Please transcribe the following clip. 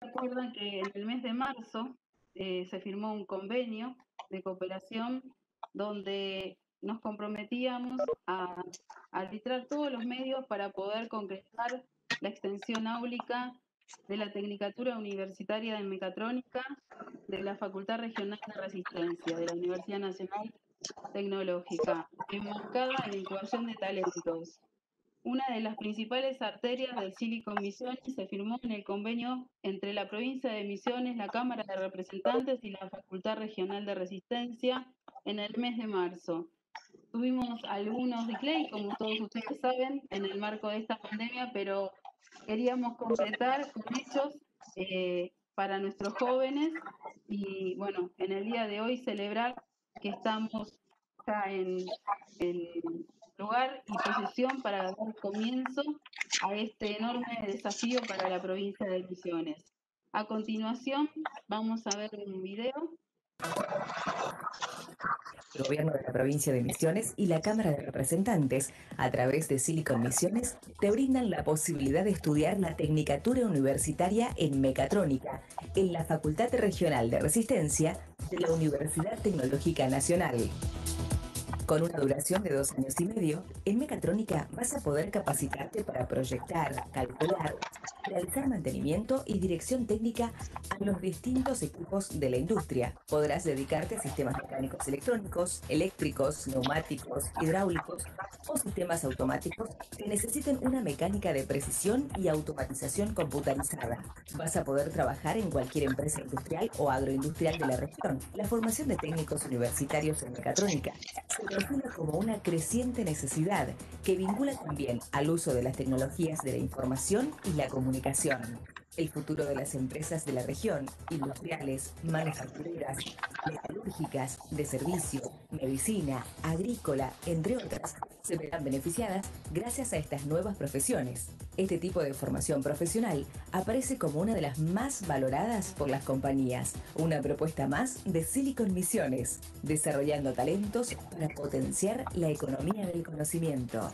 recuerdan que en el mes de marzo eh, se firmó un convenio de cooperación donde nos comprometíamos a arbitrar todos los medios para poder concretar la extensión áulica de la Tecnicatura Universitaria de Mecatrónica de la Facultad Regional de Resistencia de la Universidad Nacional Tecnológica, enmarcada en la incubación de talentos. Una de las principales arterias del Silicon Misiones se firmó en el convenio entre la provincia de Misiones, la Cámara de Representantes y la Facultad Regional de Resistencia en el mes de marzo. Tuvimos algunos delays, como todos ustedes saben, en el marco de esta pandemia, pero queríamos completar con hechos eh, para nuestros jóvenes y, bueno, en el día de hoy celebrar que estamos ya en lugar y posición para dar comienzo a este enorme desafío para la provincia de Misiones. A continuación vamos a ver un video. El gobierno de la provincia de Misiones y la Cámara de Representantes, a través de Silicon Misiones, te brindan la posibilidad de estudiar la Tecnicatura Universitaria en Mecatrónica en la Facultad Regional de Resistencia de la Universidad Tecnológica Nacional. Con una duración de dos años y medio, en Mecatrónica vas a poder capacitarte para proyectar, calcular, realizar mantenimiento y dirección técnica a los distintos equipos de la industria. Podrás dedicarte a sistemas mecánicos electrónicos, eléctricos, neumáticos, hidráulicos o sistemas automáticos que necesiten una mecánica de precisión y automatización computarizada. Vas a poder trabajar en cualquier empresa industrial o agroindustrial de la región. La formación de técnicos universitarios en mecatrónica como una creciente necesidad que vincula también al uso de las tecnologías de la información y la comunicación. El futuro de las empresas de la región, industriales, manufactureras, metalúrgicas, de servicio, medicina, agrícola, entre otras, se verán beneficiadas gracias a estas nuevas profesiones. Este tipo de formación profesional aparece como una de las más valoradas por las compañías, una propuesta más de Silicon Misiones, desarrollando talentos para potenciar la economía del conocimiento.